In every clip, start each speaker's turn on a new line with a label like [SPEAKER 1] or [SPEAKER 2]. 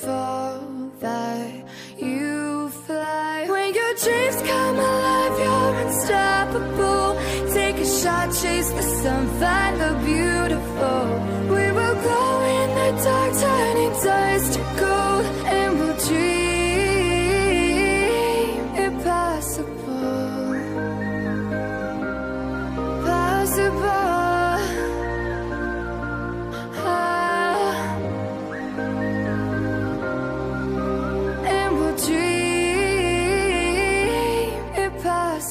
[SPEAKER 1] Fall that you fly. When your dreams come alive, you're unstoppable. Take a shot, chase the sun, find the beautiful. We will glow in the dark, turning dust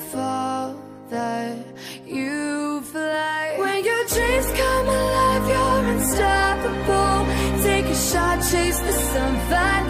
[SPEAKER 1] Fall that you fly. When your dreams come alive, you're unstoppable. Take a shot, chase the sun, find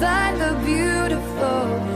[SPEAKER 1] Find the beautiful.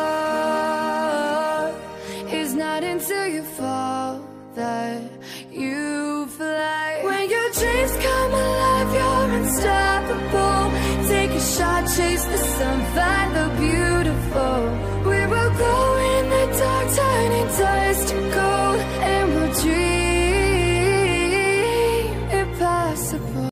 [SPEAKER 1] You fall that you fly. When your dreams come alive, you're unstoppable. Take a shot, chase the sun, find the